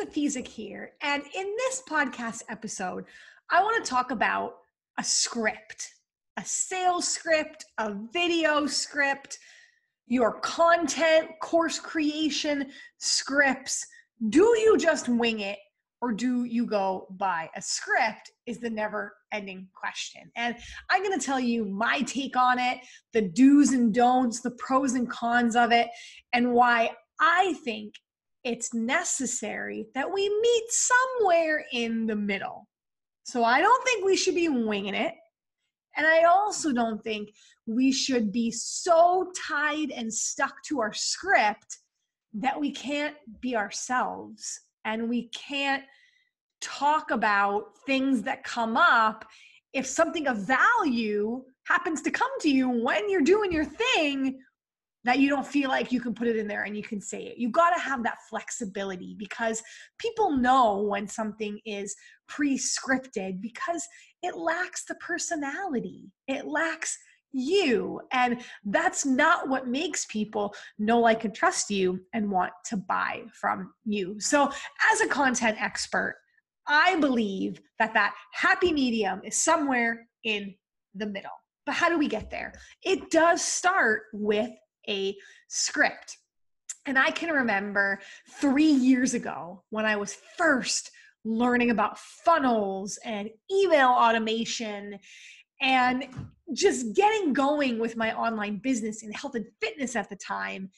Lisa Pezik here. And in this podcast episode, I want to talk about a script, a sales script, a video script, your content, course creation scripts. Do you just wing it or do you go by a script is the never ending question. And I'm going to tell you my take on it, the do's and don'ts, the pros and cons of it, and why I think it's necessary that we meet somewhere in the middle. So I don't think we should be winging it. And I also don't think we should be so tied and stuck to our script that we can't be ourselves and we can't talk about things that come up if something of value happens to come to you when you're doing your thing that you don't feel like you can put it in there and you can say it. You got to have that flexibility because people know when something is pre scripted because it lacks the personality. It lacks you. And that's not what makes people know, like, and trust you and want to buy from you. So, as a content expert, I believe that that happy medium is somewhere in the middle. But how do we get there? It does start with a script. And I can remember three years ago when I was first learning about funnels and email automation and just getting going with my online business in health and fitness at the time.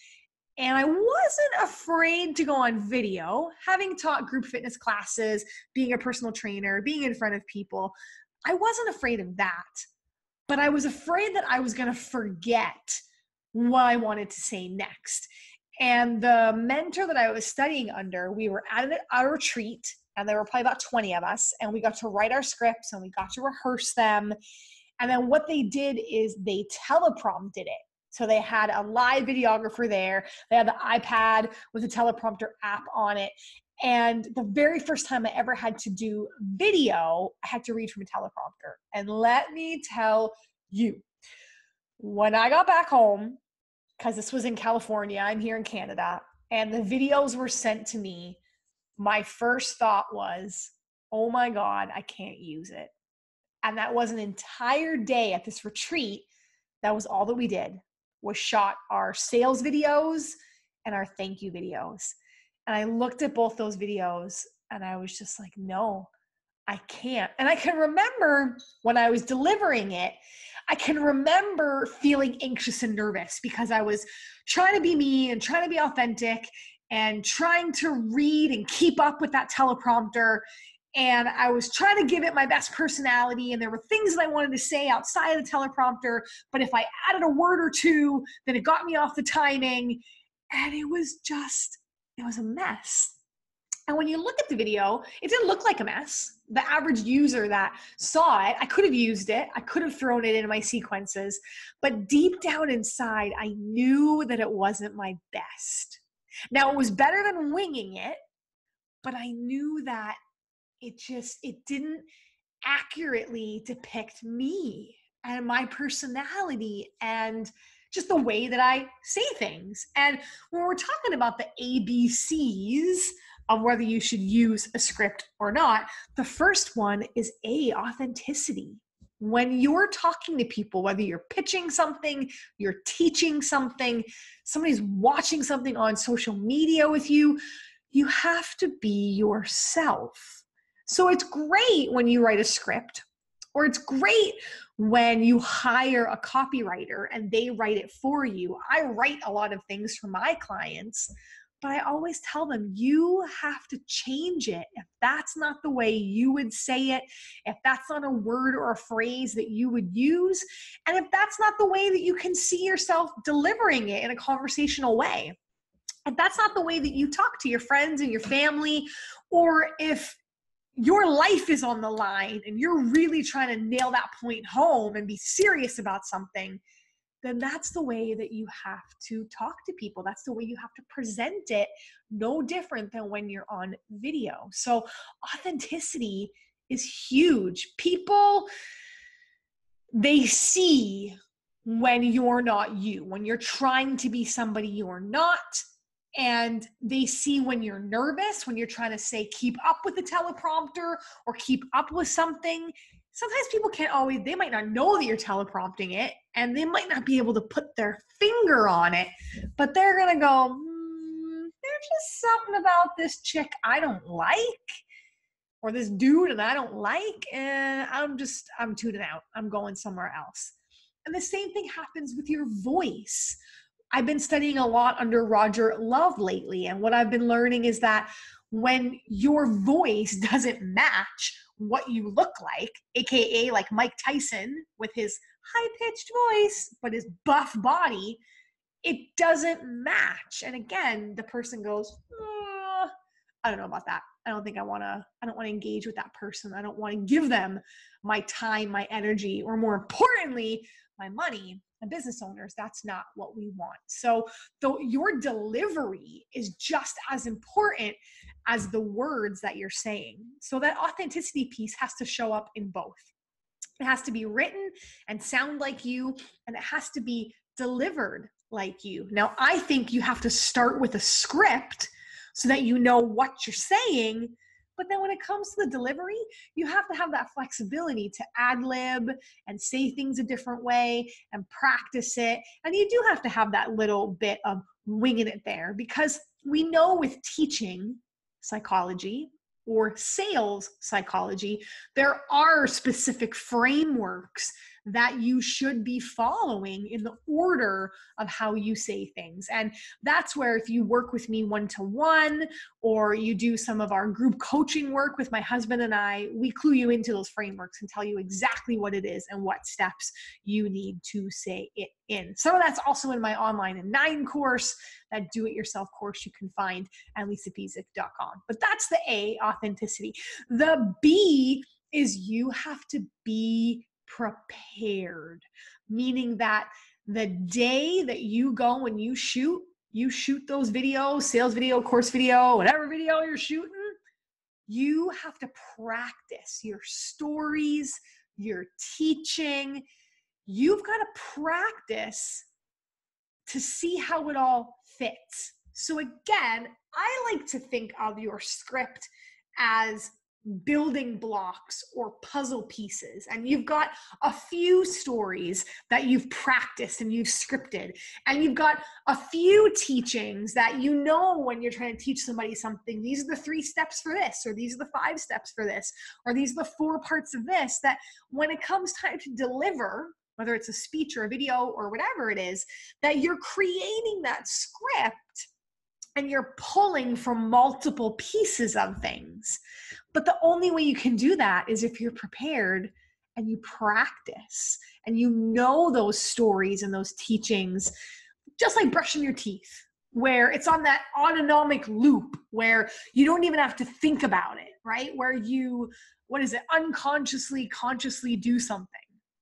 And I wasn't afraid to go on video, having taught group fitness classes, being a personal trainer, being in front of people. I wasn't afraid of that. But I was afraid that I was going to forget what I wanted to say next. And the mentor that I was studying under, we were at a retreat, and there were probably about 20 of us, and we got to write our scripts and we got to rehearse them. And then what they did is they teleprompted it. So they had a live videographer there. They had the iPad with a teleprompter app on it. And the very first time I ever had to do video, I had to read from a teleprompter. And let me tell you, when I got back home, because this was in California, I'm here in Canada, and the videos were sent to me, my first thought was, oh my God, I can't use it. And that was an entire day at this retreat. That was all that we did was shot our sales videos and our thank you videos. And I looked at both those videos and I was just like, no, I can't. And I can remember when I was delivering it, I can remember feeling anxious and nervous because I was trying to be me and trying to be authentic and trying to read and keep up with that teleprompter. And I was trying to give it my best personality. And there were things that I wanted to say outside of the teleprompter. But if I added a word or two, then it got me off the timing. And it was just, it was a mess. And when you look at the video, it didn't look like a mess. The average user that saw it, I could have used it, I could have thrown it into my sequences, but deep down inside, I knew that it wasn't my best. Now, it was better than winging it, but I knew that it just it didn't accurately depict me and my personality and just the way that I say things. And when we're talking about the ABCs of whether you should use a script or not. The first one is A, authenticity. When you're talking to people, whether you're pitching something, you're teaching something, somebody's watching something on social media with you, you have to be yourself. So it's great when you write a script, or it's great when you hire a copywriter and they write it for you. I write a lot of things for my clients, but I always tell them, you have to change it. If that's not the way you would say it, if that's not a word or a phrase that you would use, and if that's not the way that you can see yourself delivering it in a conversational way, if that's not the way that you talk to your friends and your family, or if your life is on the line and you're really trying to nail that point home and be serious about something, then that's the way that you have to talk to people. That's the way you have to present it, no different than when you're on video. So, authenticity is huge. People, they see when you're not you, when you're trying to be somebody you're not. and they see when you're nervous, when you're trying to say, keep up with the teleprompter or keep up with something. Sometimes people can't always, they might not know that you're teleprompting it and they might not be able to put their finger on it, but they're to go, mm, there's just something about this chick I don't like or this dude and I don't like, and I'm just, I'm tuning out. I'm going somewhere else. And the same thing happens with your voice. I've been studying a lot under Roger Love lately. And what I've been learning is that when your voice doesn't match what you look like, AKA like Mike Tyson with his high pitched voice, but his buff body, it doesn't match. And again, the person goes, oh, I don't know about that. I don't think I want to, I don't want to engage with that person. I don't want to give them my time, my energy, or more importantly, my money and business owners that's not what we want. So though your delivery is just as important as the words that you're saying. So that authenticity piece has to show up in both. It has to be written and sound like you and it has to be delivered like you. Now i think you have to start with a script so that you know what you're saying but then when it comes to the delivery, you have to have that flexibility to ad lib and say things a different way and practice it. And you do have to have that little bit of winging it there because we know with teaching psychology or sales psychology, there are specific frameworks that you should be following in the order of how you say things. And that's where, if you work with me one to one or you do some of our group coaching work with my husband and I, we clue you into those frameworks and tell you exactly what it is and what steps you need to say it in. Some of that's also in my online and nine course, that do it yourself course you can find at lisapezik.com. But that's the A, authenticity. The B is you have to be prepared, meaning that the day that you go and you shoot, you shoot those videos, sales video, course video, whatever video you're shooting, you have to practice your stories, your teaching. You've got to practice to see how it all fits. So, again, I like to think of your script as building blocks or puzzle pieces. And you've got a few stories that you've practiced and you've scripted. And you've got a few teachings that you know when you're trying to teach somebody something these are the three steps for this or these are the five steps for this or these are the four parts of this that when it comes time to deliver whether it's a speech or a video or whatever it is that you're creating that script and you're pulling from multiple pieces of things. But the only way you can do that is if you're prepared and you practice and you know those stories and those teachings, just like brushing your teeth, where it's on that autonomic loop where you don't even have to think about it, right? Where you, what is it, unconsciously, consciously do something,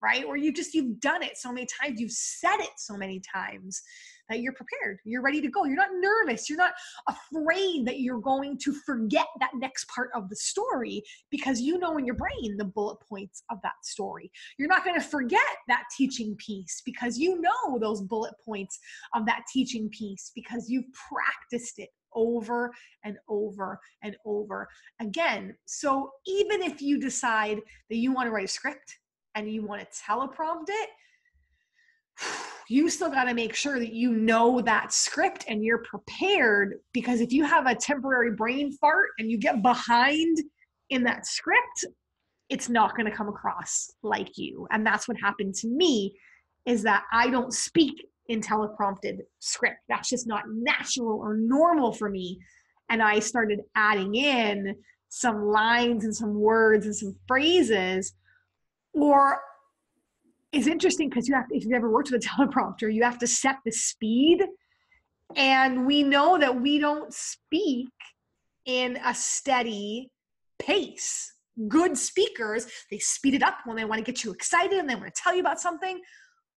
right? Where you just, you've done it so many times, you've said it so many times that you're prepared. You're ready to go. You're not nervous. You're not afraid that you're going to forget that next part of the story because you know in your brain the bullet points of that story. You're not going to forget that teaching piece because you know those bullet points of that teaching piece because you've practiced it over and over and over again. So even if you decide that you want to write a script and you want to teleprompt it, you still got to make sure that you know that script and you're prepared because if you have a temporary brain fart and you get behind in that script it's not going to come across like you. And that's what happened to me is that i don't speak in teleprompted script. That's just not natural or normal for me. And i started adding in some lines and some words and some phrases or it's interesting because you have to, if you've ever worked with a teleprompter, you have to set the speed. And we know that we don't speak in a steady pace. Good speakers, they speed it up when they want to get you excited and they want to tell you about something,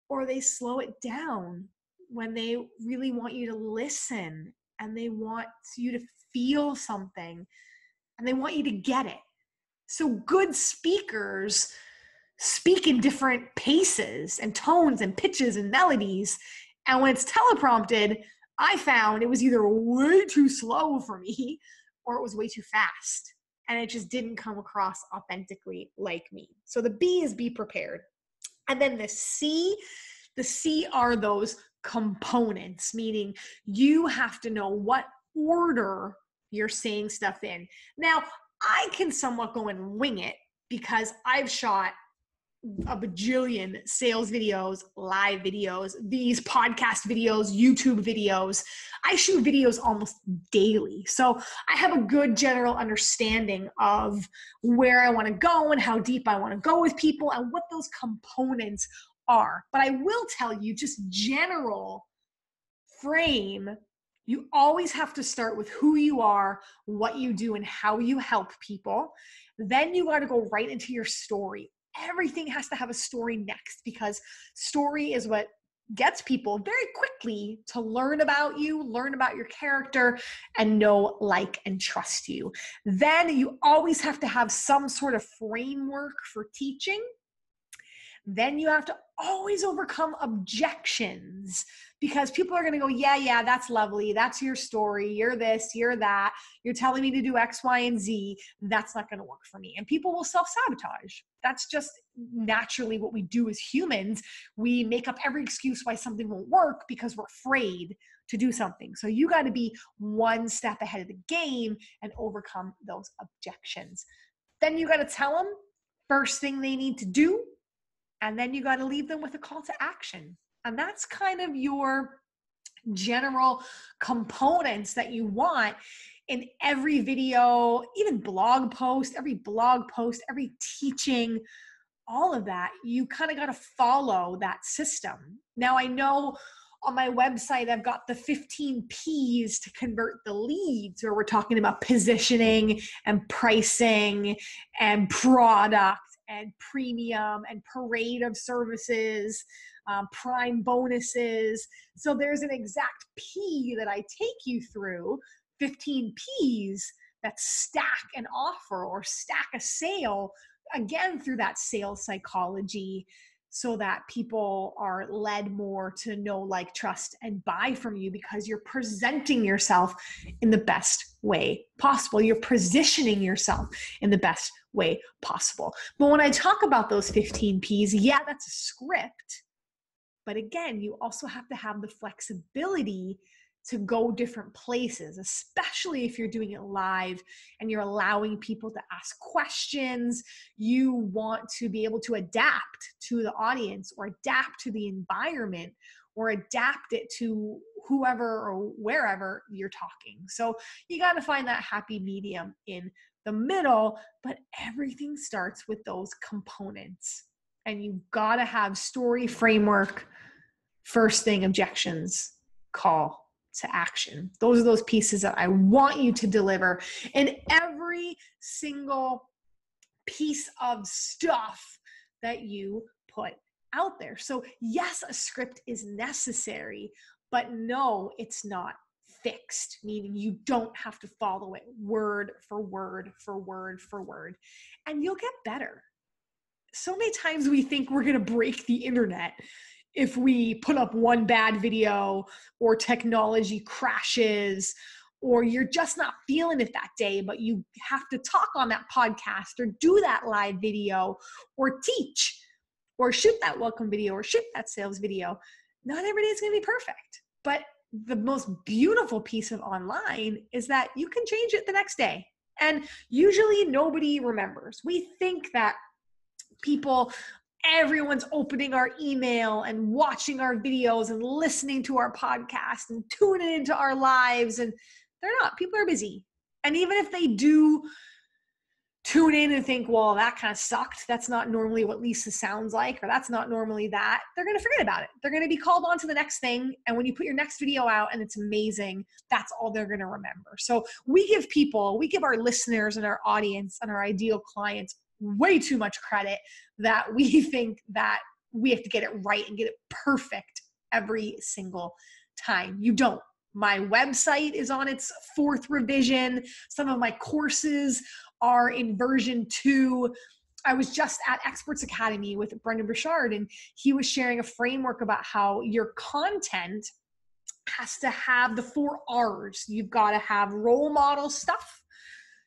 or they slow it down when they really want you to listen and they want you to feel something and they want you to get it. So, good speakers speak in different paces and tones and pitches and melodies. And when it's teleprompted, I found it was either way too slow for me or it was way too fast. And it just didn't come across authentically like me. So the B is be prepared. And then the C, the C are those components, meaning you have to know what order you're saying stuff in. Now, I can somewhat go and wing it because I've shot a bajillion sales videos, live videos, these podcast videos, YouTube videos. I shoot videos almost daily. So I have a good general understanding of where I want to go and how deep I want to go with people and what those components are. But I will tell you just general frame you always have to start with who you are, what you do, and how you help people. Then you got to go right into your story. Everything has to have a story next because story is what gets people very quickly to learn about you, learn about your character, and know, like, and trust you. Then you always have to have some sort of framework for teaching. Then you have to always overcome objections because people are going to go, yeah, yeah, that's lovely. That's your story. You're this, you're that. You're telling me to do X, Y, and Z. That's not going to work for me. And people will self sabotage. That's just naturally what we do as humans. We make up every excuse why something won't work because we're afraid to do something. So you got to be one step ahead of the game and overcome those objections. Then you got to tell them first thing they need to do. And then you got to leave them with a call to action. And that's kind of your general components that you want in every video, even blog post, every blog post, every teaching, all of that. You kind of got to follow that system. Now, I know on my website, I've got the 15 P's to convert the leads, where we're talking about positioning and pricing and product and premium and parade of services um, prime bonuses. So there's an exact P that I take you through, 15 P's that stack an offer or stack a sale again through that sales psychology so that people are led more to know, like, trust, and buy from you because you're presenting yourself in the best way possible. You're positioning yourself in the best way possible. But when I talk about those 15 P's, yeah, that's a script. But again, you also have to have the flexibility to go different places, especially if you're doing it live and you're allowing people to ask questions. You want to be able to adapt to the audience or adapt to the environment or adapt it to whoever or wherever you're talking. So you got to find that happy medium in the middle, but everything starts with those components. And you got to have story framework first thing objections call to action. Those are those pieces that i want you to deliver. In every single piece of stuff that you put out there. So yes a script is necessary but no it's not fixed meaning you don't have to follow it word for word for word for word. And you'll get better. So many times we think we're going to break the internet if we put up one bad video or technology crashes or you're just not feeling it that day, but you have to talk on that podcast or do that live video or teach or shoot that welcome video or shoot that sales video. Not every day is going to be perfect. But the most beautiful piece of online is that you can change it the next day. And usually nobody remembers. We think that people everyone's opening our email and watching our videos and listening to our podcast and tuning into our lives and they're not people are busy. And even if they do tune in and think well that kind of sucked. That's not normally what lisa sounds like or that's not normally that they're going to forget about it. They're going to be called on to the next thing and when you put your next video out and it's amazing that's all they're going to remember. So we give people we give our listeners and our audience and our ideal clients way too much credit that we think that we have to get it right and get it perfect every single time. You don't. My website is on its fourth revision. Some of my courses are in version two. I was just at Experts Academy with Brendon Burchard, and he was sharing a framework about how your content has to have the four R's. You've got to have role model stuff.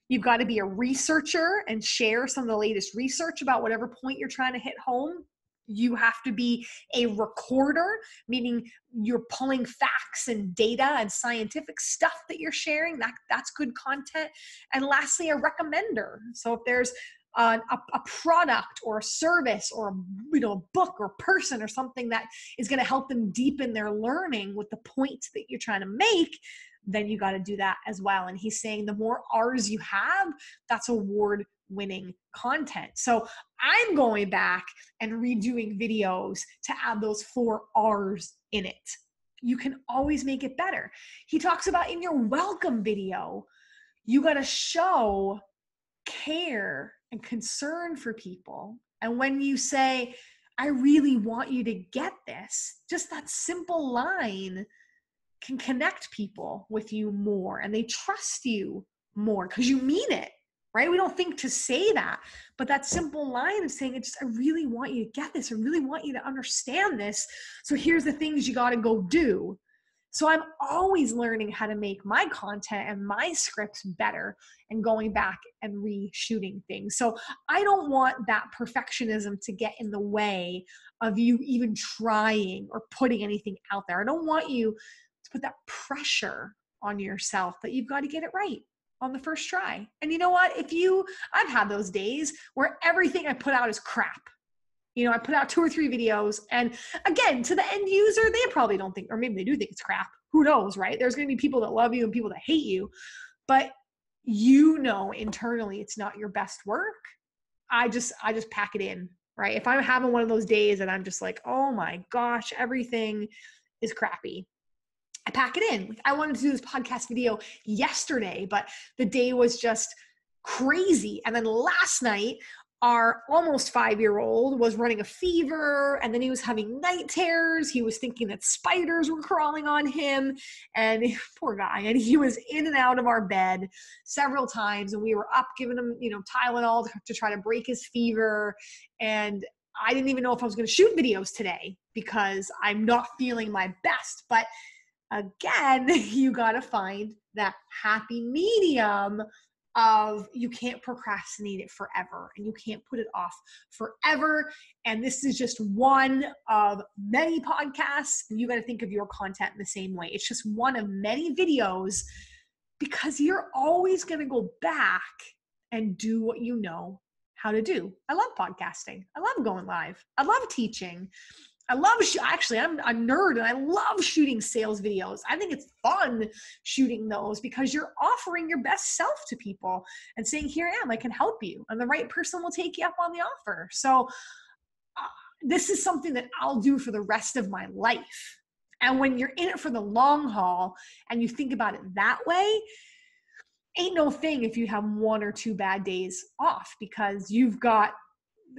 You've got to be a researcher and share some of the latest research about whatever point you're trying to hit home. You have to be a recorder, meaning you're pulling facts and data and scientific stuff that you're sharing. That, that's good content. And lastly, a recommender. So if there's a, a, product or a service or a, you know a book or person or something that is going to help them deepen their learning with the point that you're trying to make then you got to do that as well. And he's saying the more r's you have that's award winning content. So i'm going back and redoing videos to add those four r's in it. You can always make it better. He talks about in your welcome video you got to show care and concern for people. And when you say, I really want you to get this, just that simple line can connect people with you more and they trust you more because you mean it, right? We don't think to say that, but that simple line of saying, it's just, I really want you to get this. I really want you to understand this. So here's the things you got to go do. So I'm always learning how to make my content and my scripts better and going back and reshooting things. So I don't want that perfectionism to get in the way of you even trying or putting anything out there. I don't want you put that pressure on yourself that you've got to get it right on the first try. And you know what? If you, I've had those days where everything I put out is crap you know, I put out two or three videos, and again, to the end user, they probably don't think, or maybe they do think it's crap. Who knows, right? There's going to be people that love you and people that hate you, but you know internally it's not your best work. I just, I just pack it in, right? If I'm having one of those days and I'm just like, oh my gosh, everything is crappy. I pack it in. I wanted to do this podcast video yesterday, but the day was just crazy. And then last night, our almost five year old was running a fever and then he was having night terrors. He was thinking that spiders were crawling on him. And poor guy. And he was in and out of our bed several times. And we were up giving him, you know, Tylenol to, to try to break his fever. And I didn't even know if I was going to shoot videos today because I'm not feeling my best. But again, you got to find that happy medium of you can't procrastinate it forever and you can't put it off forever. And this is just one of many podcasts. You got to think of your content in the same way. It's just one of many videos because you're always going to go back and do what you know how to do. I love podcasting. I love going live. I love teaching. I love sh- actually I'm a nerd and I love shooting sales videos. I think it's fun shooting those because you're offering your best self to people and saying here I am I can help you and the right person will take you up on the offer. So uh, this is something that I'll do for the rest of my life. And when you're in it for the long haul and you think about it that way, ain't no thing if you have one or two bad days off because you've got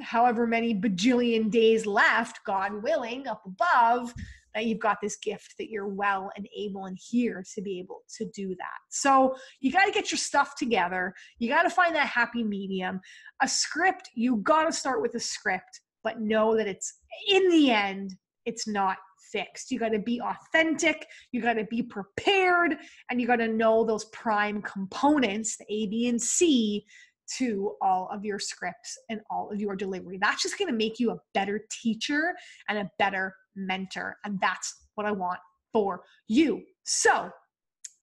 however many bajillion days left, God willing, up above, that you've got this gift that you're well and able and here to be able to do that. So you got to get your stuff together. You got to find that happy medium. A script, you got to start with a script, but know that it's in the end, it's not fixed. You got to be authentic, you got to be prepared, and you got to know those prime components, the A, B, and C, to all of your scripts and all of your delivery. That's just going to make you a better teacher and a better mentor. And that's what I want for you. So,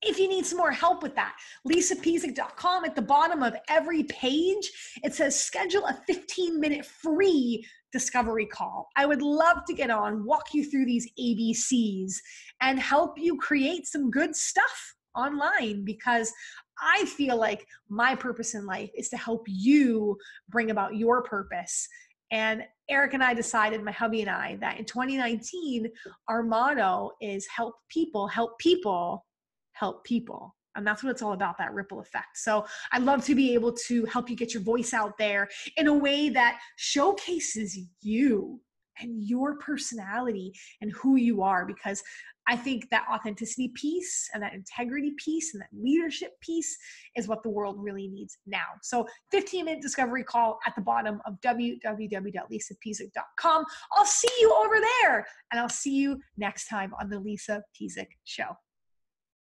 if you need some more help with that, lisapezik.com at the bottom of every page, it says schedule a 15 minute free discovery call. I would love to get on, walk you through these ABCs, and help you create some good stuff online because I feel like my purpose in life is to help you bring about your purpose. And Eric and I decided, my hubby and I, that in 2019, our motto is help people, help people, help people. And that's what it's all about that ripple effect. So I'd love to be able to help you get your voice out there in a way that showcases you and your personality and who you are because I think that authenticity piece and that integrity piece and that leadership piece is what the world really needs now. So 15 minute discovery call at the bottom of www.lisapezik.com. I'll see you over there and I'll see you next time on the Lisa Pezik Show.